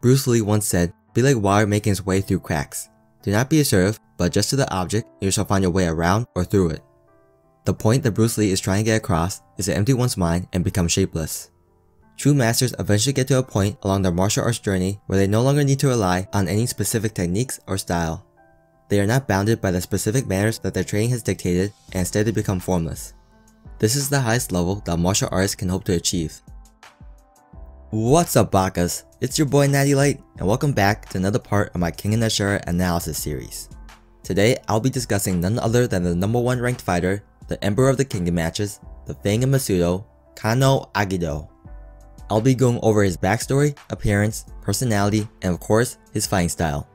Bruce Lee once said, be like water making its way through cracks. Do not be assertive, but adjust to the object and you shall find your way around or through it. The point that Bruce Lee is trying to get across is to empty one's mind and become shapeless. True masters eventually get to a point along their martial arts journey where they no longer need to rely on any specific techniques or style. They are not bounded by the specific manners that their training has dictated and instead they become formless. This is the highest level that martial artists can hope to achieve. What's up Bakas? It's your boy Nhattylite and welcome back to another part of my Kengan Ashura analysis series. Today I'll be discussing none other than the number one ranked fighter, the Emperor of the Kengan matches, the Fang of Metsudo, Kanoh Agito. I'll be going over his backstory, appearance, personality, and of course, his fighting style.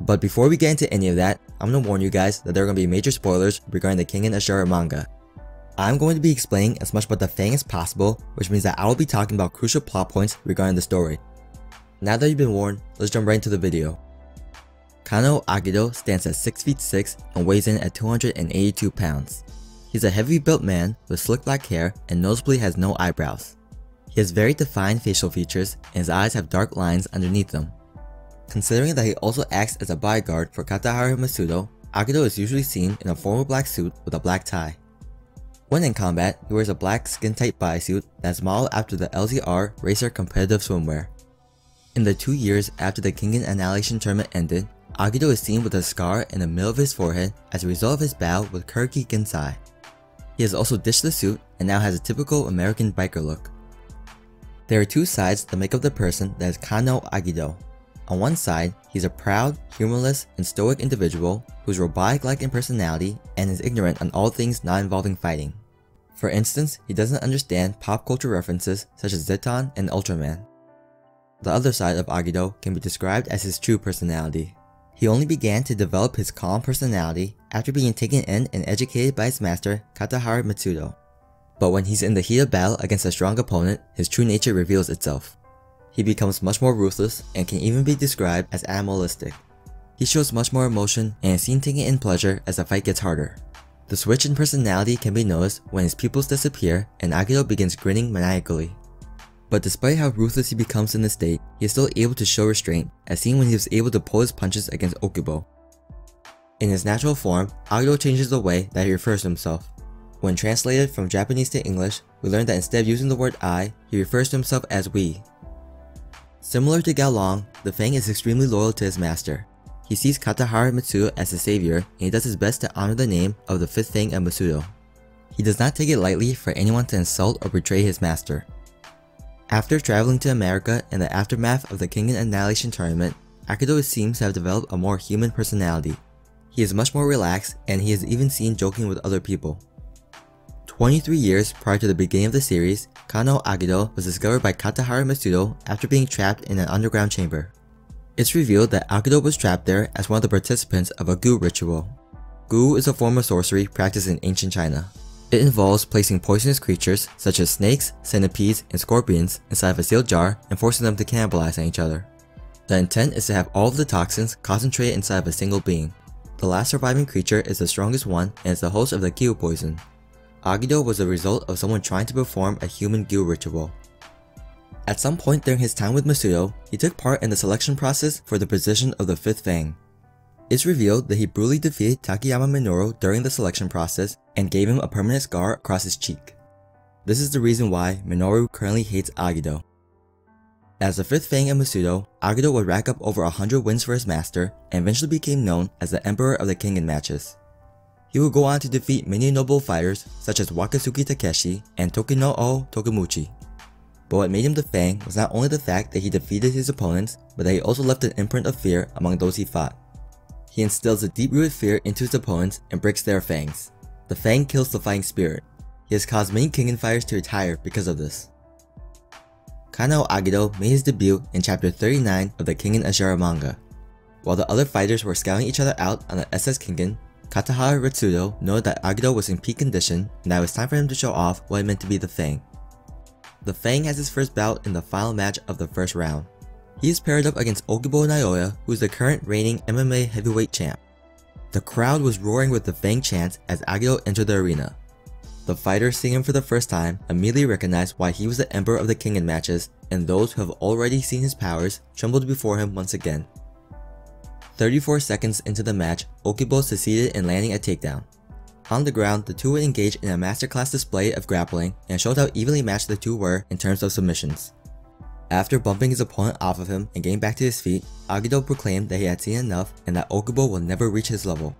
But before we get into any of that, I'm gonna warn you guys that there are gonna be major spoilers regarding the Kengan Ashura manga. I'm going to be explaining as much about the Fang as possible, which means that I will be talking about crucial plot points regarding the story. Now that you've been warned, let's jump right into the video. Kanoh Agito stands at 6 feet 6 and weighs in at 282 pounds. He's a heavy built man with slick black hair and noticeably has no eyebrows. He has very defined facial features and his eyes have dark lines underneath them. Considering that he also acts as a bodyguard for Katahara Metsudo, Agito is usually seen in a formal black suit with a black tie. When in combat, he wears a black skin-tight bodysuit that's modeled after the LZR Racer competitive swimwear. In the two years after the Kengan Annihilation Tournament ended, Agito is seen with a scar in the middle of his forehead as a result of his battle with Kuroki Gensai. He has also ditched the suit and now has a typical American biker look. There are two sides that make up the person that is Kanoh Agito. On one side, he's a proud, humorless, and stoic individual who's robotic-like in personality and is ignorant on all things not involving fighting. For instance, he doesn't understand pop culture references such as Zetton and Ultraman. The other side of Agito can be described as his true personality. He only began to develop his calm personality after being taken in and educated by his master Katahara Metsudo. But when he's in the heat of battle against a strong opponent, his true nature reveals itself. He becomes much more ruthless and can even be described as animalistic. He shows much more emotion and is seen taking in pleasure as the fight gets harder. The switch in personality can be noticed when his pupils disappear and Agito begins grinning maniacally. But despite how ruthless he becomes in this state, he is still able to show restraint, as seen when he was able to pull his punches against Okubo. In his natural form, Agito changes the way that he refers to himself. When translated from Japanese to English, we learn that instead of using the word I, he refers to himself as we. Similar to Gaolang, the Fang is extremely loyal to his master, he sees Katahara Metsudo as his savior and he does his best to honor the name of the 5th Fang of Metsudo. He does not take it lightly for anyone to insult or betray his master. After traveling to America in the aftermath of the Kengan Annihilation Tournament, Agito seems to have developed a more human personality. He is much more relaxed and he is even seen joking with other people. 23 years prior to the beginning of the series, Kanoh Agito was discovered by Katahara Metsudo after being trapped in an underground chamber. It's revealed that Agito was trapped there as one of the participants of a Gu ritual. Gu is a form of sorcery practiced in ancient China. It involves placing poisonous creatures such as snakes, centipedes, and scorpions inside of a sealed jar and forcing them to cannibalize on each other. The intent is to have all of the toxins concentrated inside of a single being. The last surviving creature is the strongest one and is the host of the Gyu poison. Agito was the result of someone trying to perform a human Gyu ritual. At some point during his time with Metsudo, he took part in the selection process for the position of the 5th Fang. It's revealed that he brutally defeated Takayama Minoru during the selection process and gave him a permanent scar across his cheek. This is the reason why Minoru currently hates Agito. As the 5th Fang of Metsudo, Agito would rack up over 100 wins for his master and eventually became known as the Emperor of the Kengan matches. He would go on to defeat many noble fighters such as Wakatsuki Takeshi and Tokino O Tokimuchi. But what made him the Fang was not only the fact that he defeated his opponents, but that he also left an imprint of fear among those he fought. He instills a deep-rooted fear into his opponents and breaks their fangs. The Fang kills the fighting spirit. He has caused many Kengan fighters to retire because of this. Kanoh Agito made his debut in chapter 39 of the Kengan Ashura manga. While the other fighters were scouting each other out on the SS Kengan, Katahara Metsudo noted that Agito was in peak condition and that it was time for him to show off what it meant to be the Fang. The Fang has his first bout in the final match of the first round. He is paired up against Okubo Naoya, who is the current reigning MMA heavyweight champ. The crowd was roaring with the Fang chants as Agito entered the arena. The fighters seeing him for the first time immediately recognized why he was the Emperor of the Kengan matches, and those who have already seen his powers trembled before him once again. 34 seconds into the match, Okubo succeeded in landing a takedown. On the ground, the two would engage in a masterclass display of grappling and showed how evenly matched the two were in terms of submissions. After bumping his opponent off of him and getting back to his feet, Agito proclaimed that he had seen enough and that Okubo will never reach his level.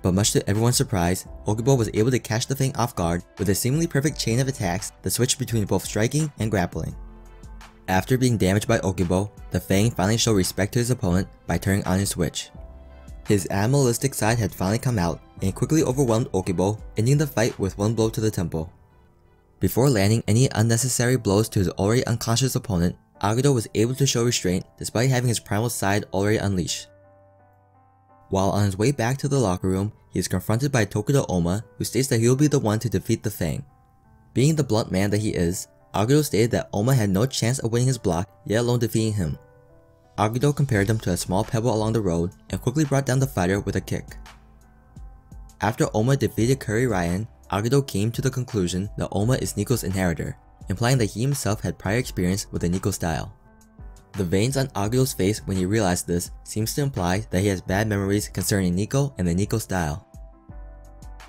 But much to everyone's surprise, Okubo was able to catch the Fang off guard with a seemingly perfect chain of attacks that switched between both striking and grappling. After being damaged by Okubo, the Fang finally showed respect to his opponent by turning on his switch. His animalistic side had finally come out and quickly overwhelmed Okubo, ending the fight with one blow to the temple. Before landing any unnecessary blows to his already unconscious opponent, Agito was able to show restraint despite having his primal side already unleashed. While on his way back to the locker room, he is confronted by Tokita Ohma who states that he will be the one to defeat the Fang. Being the blunt man that he is, Agito stated that Ohma had no chance of winning his block, yet alone defeating him. Agito compared him to a small pebble along the road and quickly brought down the fighter with a kick. After Ohma defeated Kure Raian, Agito came to the conclusion that Ohma is Niko's inheritor, implying that he himself had prior experience with the Niko style. The veins on Agito's face when he realized this seems to imply that he has bad memories concerning Niko and the Niko style.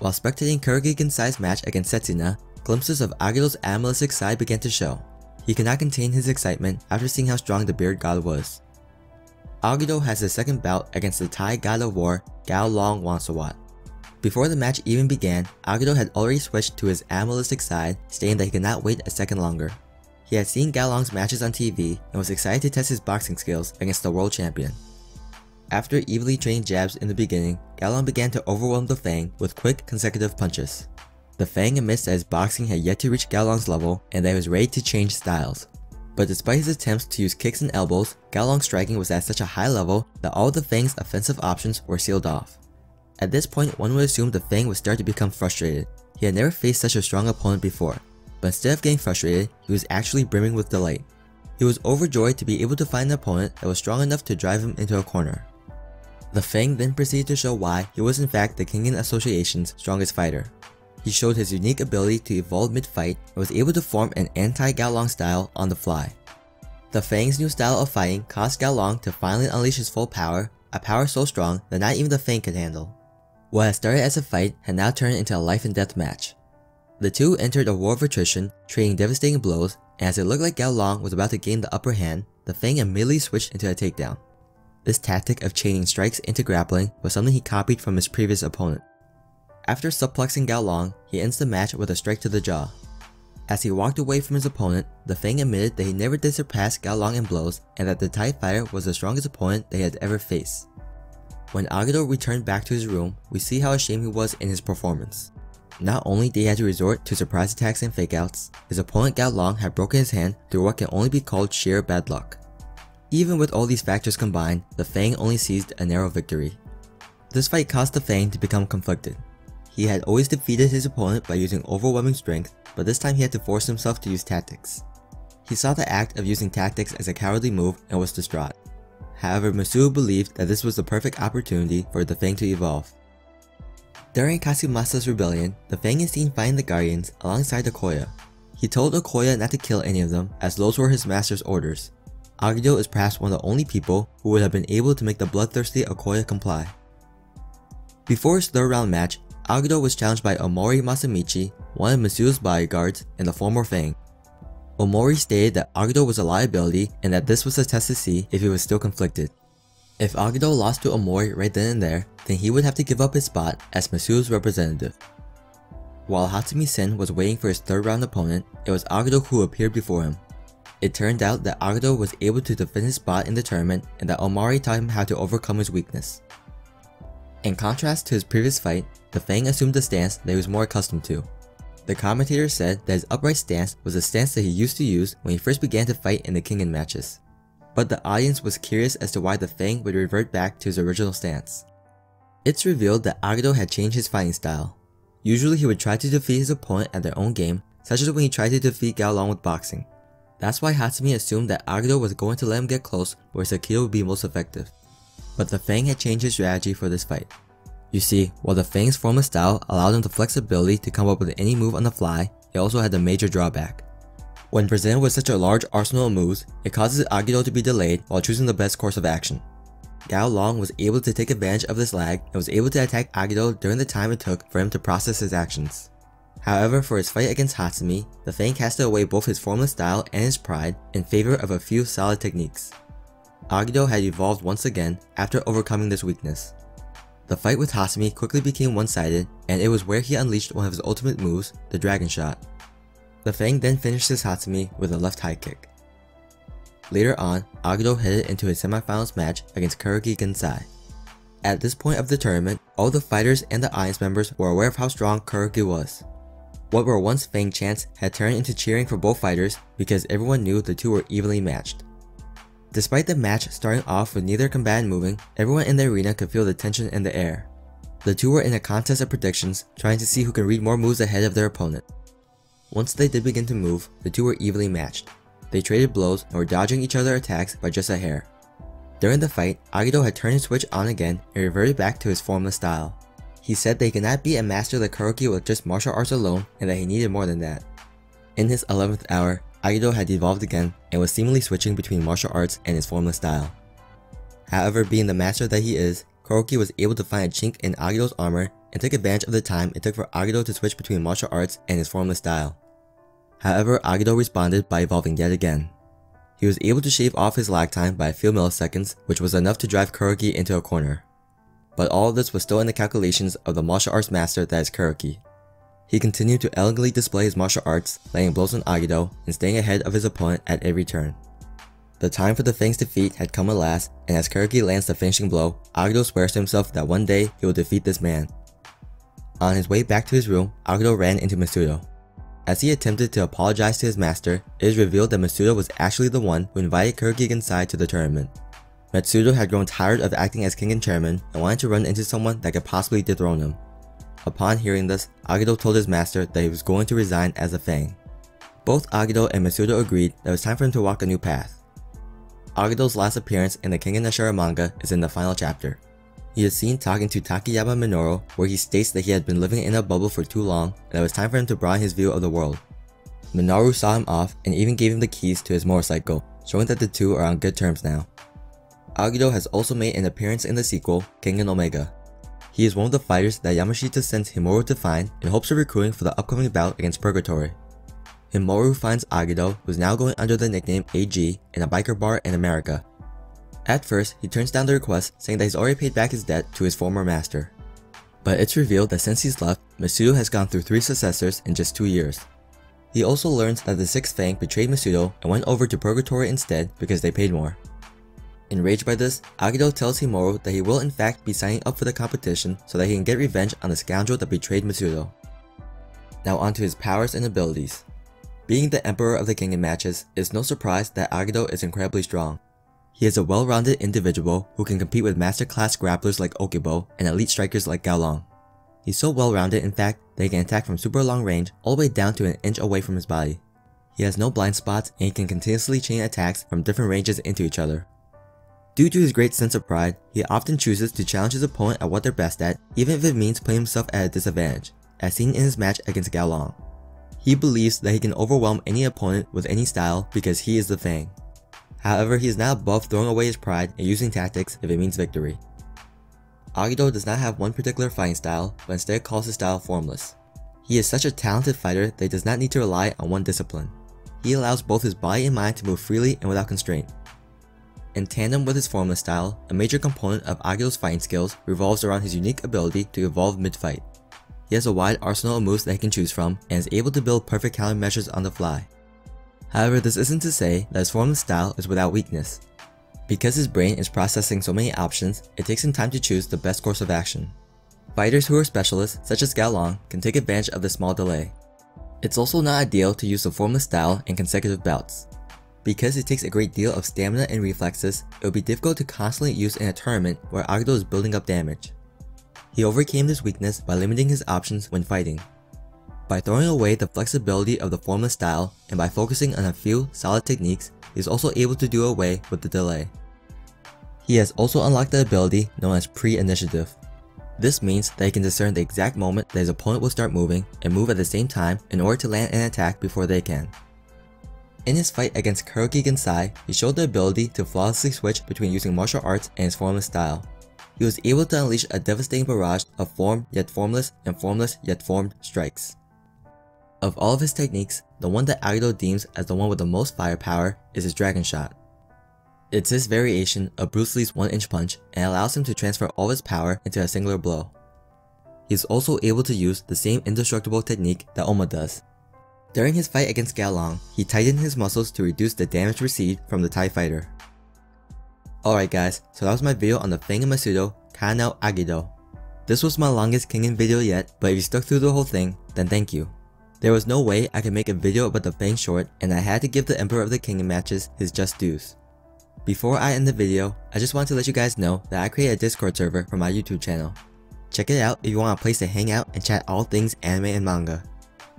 While spectating Kuroki-Gensai's match against Setsuna, glimpses of Agito's animalistic side began to show. He could not contain his excitement after seeing how strong the beard god was. Agito has his second bout against the Thai god of war, Gaolang Wongsawat. Before the match even began, Agito had already switched to his animalistic side, stating that he could not wait a second longer. He had seen Gaolang's matches on TV and was excited to test his boxing skills against the world champion. After evenly trained jabs in the beginning, Gaolang began to overwhelm the Fang with quick consecutive punches. The Fang admits that his boxing had yet to reach Gaolang's level and that he was ready to change styles. But despite his attempts to use kicks and elbows, Gaolang's striking was at such a high level that all the Fang's offensive options were sealed off. At this point, one would assume the Fang would start to become frustrated. He had never faced such a strong opponent before, but instead of getting frustrated, he was actually brimming with delight. He was overjoyed to be able to find an opponent that was strong enough to drive him into a corner. The Fang then proceeded to show why he was in fact the Kengan Association's strongest fighter. He showed his unique ability to evolve mid-fight and was able to form an anti-Gaolang style on the fly. The Fang's new style of fighting caused Gaolang to finally unleash his full power, a power so strong that not even the Fang could handle. What had started as a fight had now turned into a life and death match. The two entered a war of attrition, trading devastating blows, and as it looked like Gaolang was about to gain the upper hand, the Fang immediately switched into a takedown. This tactic of chaining strikes into grappling was something he copied from his previous opponent. After suplexing Gaolang, he ends the match with a strike to the jaw. As he walked away from his opponent, the Fang admitted that he never did surpass Gaolang in blows and that the Thai fighter was the strongest opponent they had ever faced. When Agito returned back to his room, we see how ashamed he was in his performance. Not only did he have to resort to surprise attacks and fakeouts, his opponent Gaolang had broken his hand through what can only be called sheer bad luck. Even with all these factors combined, the Fang only seized a narrow victory. This fight caused the Fang to become conflicted. He had always defeated his opponent by using overwhelming strength, but this time he had to force himself to use tactics. He saw the act of using tactics as a cowardly move and was distraught. However, Masuo believed that this was the perfect opportunity for the Fang to evolve. During Kasumasa's rebellion, the Fang is seen fighting the Guardians alongside Akoya. He told Akoya not to kill any of them as those were his master's orders. Agito is perhaps one of the only people who would have been able to make the bloodthirsty Akoya comply. Before his third round match, Agito was challenged by Omori Masamichi, one of Masuo's bodyguards and the former Fang, Omori stated that Agito was a liability and that this was a test to see if he was still conflicted. If Agito lost to Omori right then and there, then he would have to give up his spot as Masuo's representative. While Hatsumi Sen was waiting for his third round opponent, it was Agito who appeared before him. It turned out that Agito was able to defend his spot in the tournament and that Omori taught him how to overcome his weakness. In contrast to his previous fight, the Fang assumed a stance that he was more accustomed to, the commentator said that his upright stance was a stance that he used to use when he first began to fight in the Kengan matches. But the audience was curious as to why the Fang would revert back to his original stance. It's revealed that Agito had changed his fighting style. Usually he would try to defeat his opponent at their own game, such as when he tried to defeat Gaolang with boxing. That's why Hatsumi assumed that Agito was going to let him get close where his Aikido would be most effective. But the Fang had changed his strategy for this fight. You see, while the Fang's formless style allowed him the flexibility to come up with any move on the fly, it also had a major drawback. When presented with such a large arsenal of moves, it causes Agito to be delayed while choosing the best course of action. Gaolang was able to take advantage of this lag and was able to attack Agito during the time it took for him to process his actions. However, for his fight against Hatsumi, the Fang casted away both his formless style and his pride in favor of a few solid techniques. Agito had evolved once again after overcoming this weakness. The fight with Hatsumi quickly became one-sided, and it was where he unleashed one of his ultimate moves, the Dragon Shot. The Fang then finishes Hatsumi with a left high kick. Later on, Agito headed into his semifinals match against Kuroki Gensai. At this point of the tournament, all the fighters and the audience members were aware of how strong Kuroki was. What were once Fang chants had turned into cheering for both fighters because everyone knew the two were evenly matched. Despite the match starting off with neither combatant moving, everyone in the arena could feel the tension in the air. The two were in a contest of predictions, trying to see who could read more moves ahead of their opponent. Once they did begin to move, the two were evenly matched. They traded blows and were dodging each other's attacks by just a hair. During the fight, Agito had turned his switch on again and reverted back to his formless style. He said that he could not beat a master like Kuroki with just martial arts alone and that he needed more than that. In his 11th hour, Agito had evolved again and was seemingly switching between martial arts and his formless style. However, being the master that he is, Kuroki was able to find a chink in Agito's armor and took advantage of the time it took for Agito to switch between martial arts and his formless style. However, Agito responded by evolving yet again. He was able to shave off his lag time by a few milliseconds, which was enough to drive Kuroki into a corner. But all of this was still in the calculations of the martial arts master that is Kuroki. He continued to elegantly display his martial arts, laying blows on Agito and staying ahead of his opponent at every turn. The time for the Fang's defeat had come at last, and as Kuroki lands the finishing blow, Agito swears to himself that one day he will defeat this man. On his way back to his room, Agito ran into Metsudo. As he attempted to apologize to his master, it is revealed that Metsudo was actually the one who invited Kuroki inside to the tournament. Metsudo had grown tired of acting as king and chairman and wanted to run into someone that could possibly dethrone him. Upon hearing this, Agito told his master that he was going to resign as a Fang. Both Agito and Metsudo agreed that it was time for him to walk a new path. Agito's last appearance in the Kengan Ashura manga is in the final chapter. He is seen talking to Takayama Minoru where he states that he had been living in a bubble for too long and it was time for him to broaden his view of the world. Minoru saw him off and even gave him the keys to his motorcycle, showing that the two are on good terms now. Agito has also made an appearance in the sequel, Kengan Omega, he is one of the fighters that Yamashita sends Himuro to find in hopes of recruiting for the upcoming bout against Purgatory. Himuro finds Agito, who is now going under the nickname AG, in a biker bar in America. At first, he turns down the request, saying that he's already paid back his debt to his former master. But it's revealed that since he's left, Metsudo has gone through three successors in just two years. He also learns that the Sixth Fang betrayed Metsudo and went over to Purgatory instead because they paid more. Enraged by this, Agito tells Himuro that he will in fact be signing up for the competition so that he can get revenge on the scoundrel that betrayed Metsudo. Now onto his powers and abilities. Being the emperor of the Kengan matches, it's no surprise that Agito is incredibly strong. He is a well-rounded individual who can compete with master-class grapplers like Okubo and elite strikers like Gaolang. He's so well-rounded in fact that he can attack from super long range all the way down to an inch away from his body. He has no blind spots and he can continuously chain attacks from different ranges into each other. Due to his great sense of pride, he often chooses to challenge his opponent at what they're best at, even if it means putting himself at a disadvantage, as seen in his match against Gaolang. He believes that he can overwhelm any opponent with any style because he is the Fang. However, he is not above throwing away his pride and using tactics if it means victory. Agito does not have one particular fighting style, but instead calls his style formless. He is such a talented fighter that he does not need to rely on one discipline. He allows both his body and mind to move freely and without constraint. In tandem with his formless style, a major component of Agito's fighting skills revolves around his unique ability to evolve mid-fight. He has a wide arsenal of moves that he can choose from, and is able to build perfect countermeasures on the fly. However, this isn't to say that his formless style is without weakness. Because his brain is processing so many options, it takes him time to choose the best course of action. Fighters who are specialists, such as Gaolang, can take advantage of this small delay. It's also not ideal to use the formless style in consecutive bouts. Because it takes a great deal of stamina and reflexes, it would be difficult to constantly use in a tournament where Agito is building up damage. He overcame this weakness by limiting his options when fighting. By throwing away the flexibility of the formless style and by focusing on a few solid techniques, he is also able to do away with the delay. He has also unlocked the ability known as pre-initiative. This means that he can discern the exact moment that his opponent will start moving and move at the same time in order to land an attack before they can. In his fight against Kuroki Gensai, he showed the ability to flawlessly switch between using martial arts and his formless style. He was able to unleash a devastating barrage of form yet formless and formless yet formed strikes. Of all of his techniques, the one that Agito deems as the one with the most firepower is his Dragon Shot. It's this variation of Bruce Lee's 1 inch punch and allows him to transfer all his power into a singular blow. He is also able to use the same indestructible technique that Ohma does. During his fight against Gaolang, he tightened his muscles to reduce the damage received from the Thai fighter. Alright guys, so that was my video on the Fang and Metsudo Kanoh Agito. This was my longest Kengan video yet, but if you stuck through the whole thing, then thank you. There was no way I could make a video about the Fang short and I had to give the Emperor of the Kengan matches his just dues. Before I end the video, I just want to let you guys know that I created a Discord server for my YouTube channel. Check it out if you want a place to hang out and chat all things anime and manga.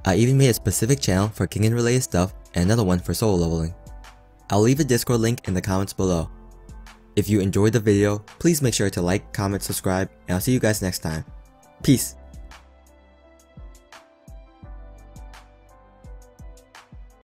I even made a specific channel for Kengan related stuff and another one for solo leveling. I'll leave a Discord link in the comments below. If you enjoyed the video, please make sure to like, comment, subscribe, and I'll see you guys next time. Peace!